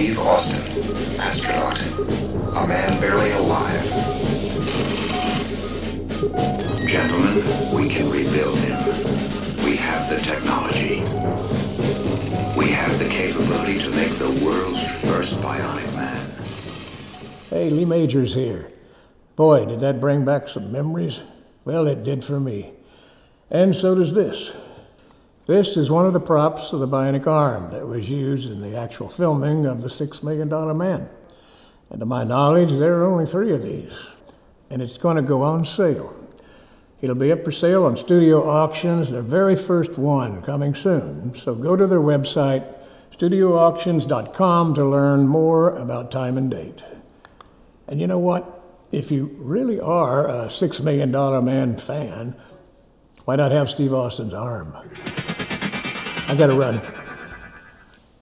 Steve Austin, astronaut. A man barely alive. Gentlemen, we can rebuild him. We have the technology. We have the capability to make the world's first bionic man. Hey, Lee Majors here. Boy, did that bring back some memories. Well, it did for me. And so does this. This is one of the props of the bionic arm that was used in the actual filming of The Six Million Dollar Man. And to my knowledge, there are only three of these. And it's going to go on sale. It'll be up for sale on studio auctions, their very first one coming soon. So go to their website, studioauctions.com, to learn more about time and date. And you know what? If you really are a Six Million Dollar Man fan, why not have Steve Austin's arm? I gotta run.